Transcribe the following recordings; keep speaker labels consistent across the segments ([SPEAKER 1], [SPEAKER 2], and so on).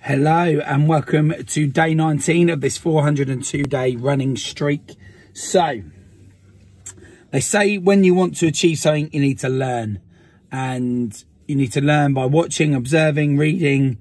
[SPEAKER 1] Hello and welcome to day 19 of this 402 day running streak. So, they say when you want to achieve something, you need to learn. And you need to learn by watching, observing, reading,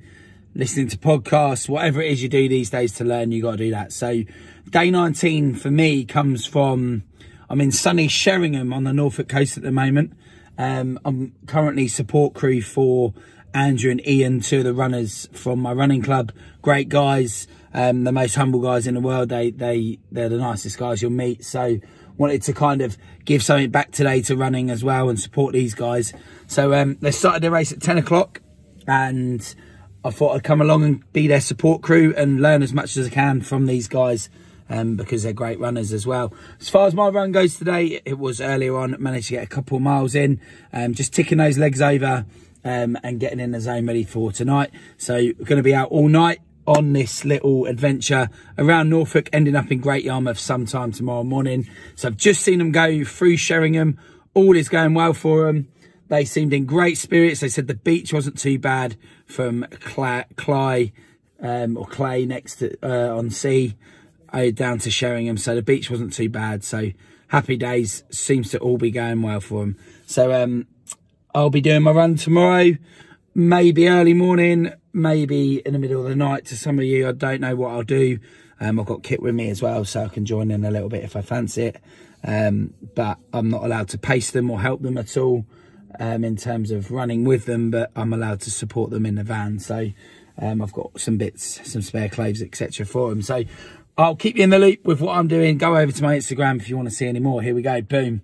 [SPEAKER 1] listening to podcasts, whatever it is you do these days to learn, you got to do that. So, day 19 for me comes from, I'm in sunny Sheringham on the Norfolk coast at the moment. Um, I'm currently support crew for Andrew and Ian, two of the runners from my running club. Great guys, um, the most humble guys in the world. They they they're the nicest guys you'll meet. So wanted to kind of give something back today to running as well and support these guys. So um, they started the race at 10 o'clock and I thought I'd come along and be their support crew and learn as much as I can from these guys um, because they're great runners as well. As far as my run goes today, it was earlier on, managed to get a couple of miles in, um, just ticking those legs over um, and getting in the zone ready for tonight. So we're going to be out all night on this little adventure around Norfolk, ending up in Great Yarmouth sometime tomorrow morning. So I've just seen them go through Sheringham. All is going well for them. They seemed in great spirits. They said the beach wasn't too bad from Cly um, or Clay next to uh, on sea uh, down to Sheringham. So the beach wasn't too bad. So happy days seems to all be going well for them. So um, I'll be doing my run tomorrow, maybe early morning, maybe in the middle of the night to some of you. I don't know what I'll do. Um, I've got Kit with me as well, so I can join in a little bit if I fancy it. Um, but I'm not allowed to pace them or help them at all um, in terms of running with them, but I'm allowed to support them in the van. So um, I've got some bits, some spare clothes, etc. for them. So I'll keep you in the loop with what I'm doing. Go over to my Instagram if you want to see any more. Here we go. Boom.